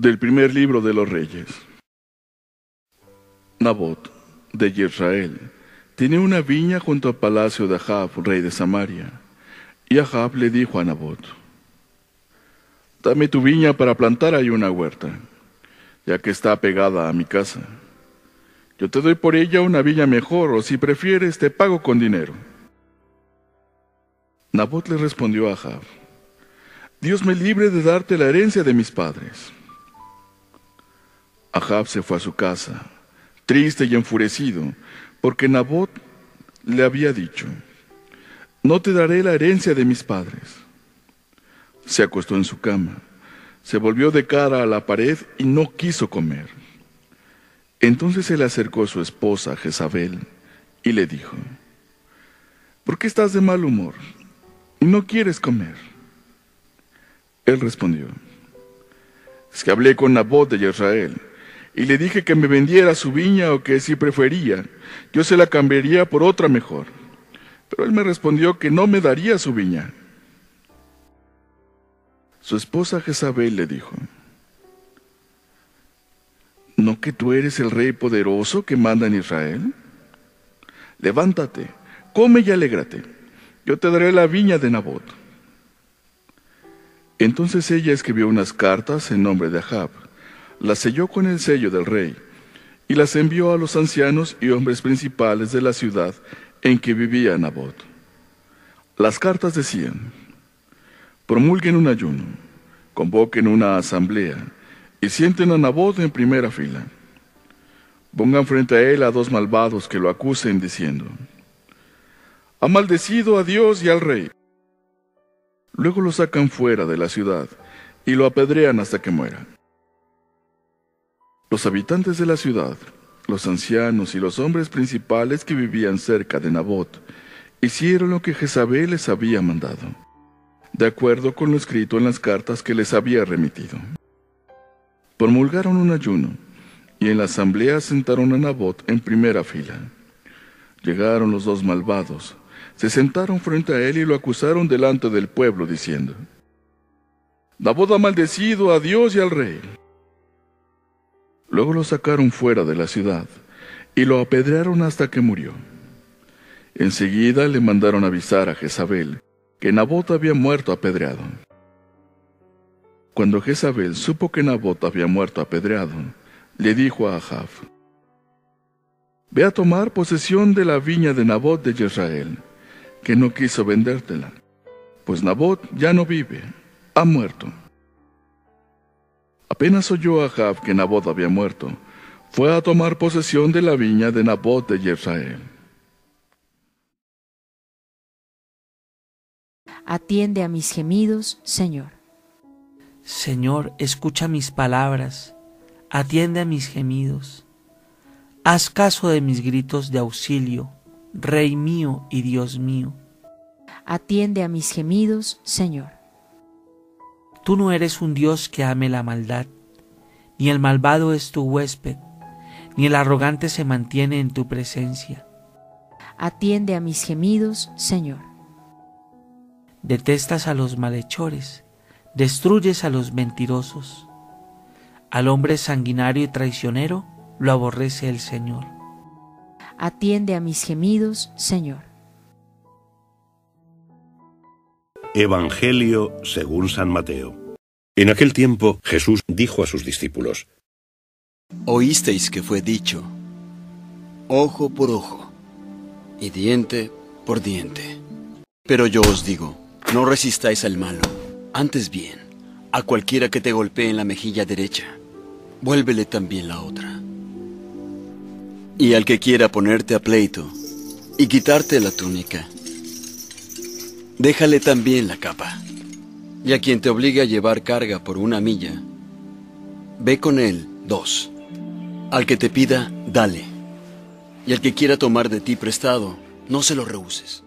Del primer libro de los reyes. Nabot, de Israel, tiene una viña junto al palacio de Ahab, rey de Samaria. Y Ahab le dijo a Nabot, Dame tu viña para plantar ahí una huerta, ya que está pegada a mi casa. Yo te doy por ella una viña mejor, o si prefieres, te pago con dinero. Nabot le respondió a Ahab, Dios me libre de darte la herencia de mis padres. Ahab se fue a su casa, triste y enfurecido, porque Nabot le había dicho, no te daré la herencia de mis padres. Se acostó en su cama, se volvió de cara a la pared y no quiso comer. Entonces se le acercó a su esposa Jezabel y le dijo, ¿por qué estás de mal humor y no quieres comer? Él respondió, es que hablé con Nabot de Israel y le dije que me vendiera su viña o que si prefería, yo se la cambiaría por otra mejor. Pero él me respondió que no me daría su viña. Su esposa Jezabel le dijo, ¿no que tú eres el rey poderoso que manda en Israel? Levántate, come y alégrate, yo te daré la viña de Nabot. Entonces ella escribió unas cartas en nombre de Ahab las selló con el sello del rey y las envió a los ancianos y hombres principales de la ciudad en que vivía Nabot. Las cartas decían, promulguen un ayuno, convoquen una asamblea y sienten a Nabot en primera fila. Pongan frente a él a dos malvados que lo acusen diciendo, ha maldecido a Dios y al rey. Luego lo sacan fuera de la ciudad y lo apedrean hasta que muera. Los habitantes de la ciudad, los ancianos y los hombres principales que vivían cerca de Nabot, hicieron lo que Jezabel les había mandado, de acuerdo con lo escrito en las cartas que les había remitido. Promulgaron un ayuno, y en la asamblea sentaron a Nabot en primera fila. Llegaron los dos malvados, se sentaron frente a él y lo acusaron delante del pueblo, diciendo, Nabot ha maldecido a Dios y al rey. Luego lo sacaron fuera de la ciudad y lo apedrearon hasta que murió. Enseguida le mandaron avisar a Jezabel que Nabot había muerto apedreado. Cuando Jezabel supo que Nabot había muerto apedreado, le dijo a Ahab, Ve a tomar posesión de la viña de Nabot de Israel, que no quiso vendértela, pues Nabot ya no vive, ha muerto. Apenas oyó Ahab que Nabot había muerto, fue a tomar posesión de la viña de Nabot de Israel. Atiende a mis gemidos, Señor. Señor, escucha mis palabras, atiende a mis gemidos. Haz caso de mis gritos de auxilio, Rey mío y Dios mío. Atiende a mis gemidos, Señor. Tú no eres un Dios que ame la maldad, ni el malvado es tu huésped, ni el arrogante se mantiene en tu presencia. Atiende a mis gemidos, Señor. Detestas a los malhechores, destruyes a los mentirosos. Al hombre sanguinario y traicionero lo aborrece el Señor. Atiende a mis gemidos, Señor. Evangelio según San Mateo. En aquel tiempo Jesús dijo a sus discípulos, Oísteis que fue dicho, ojo por ojo y diente por diente. Pero yo os digo, no resistáis al malo, antes bien, a cualquiera que te golpee en la mejilla derecha, vuélvele también la otra. Y al que quiera ponerte a pleito y quitarte la túnica, déjale también la capa. Y a quien te obligue a llevar carga por una milla, ve con él dos. Al que te pida, dale. Y al que quiera tomar de ti prestado, no se lo rehuses.